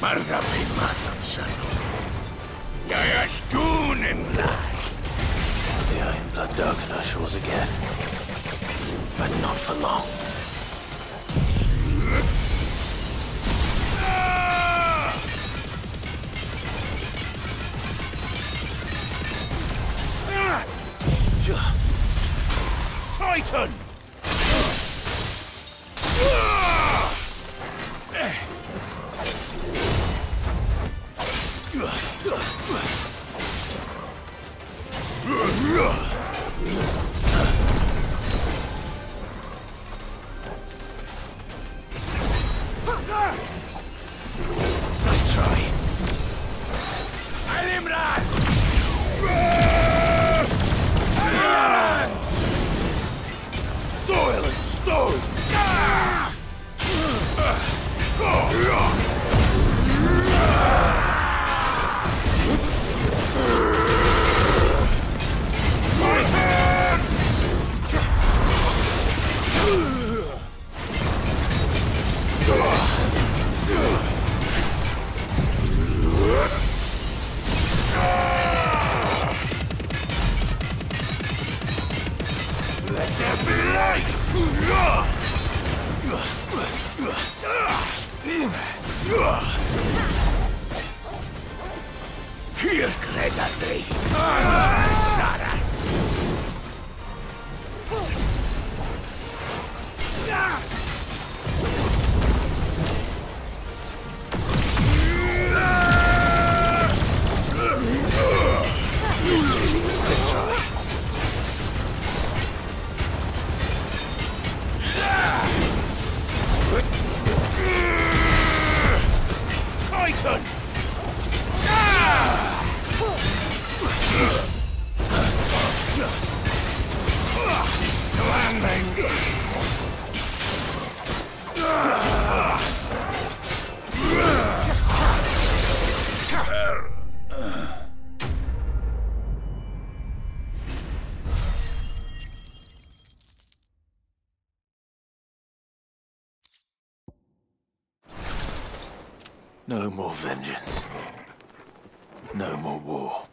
Margapi Matham Sanu. Yayash Dunim Lai. The Iron Blood dark on our shores again. But not for long. Titan! Nice Here, Gregory! Titan! No more vengeance. No more war.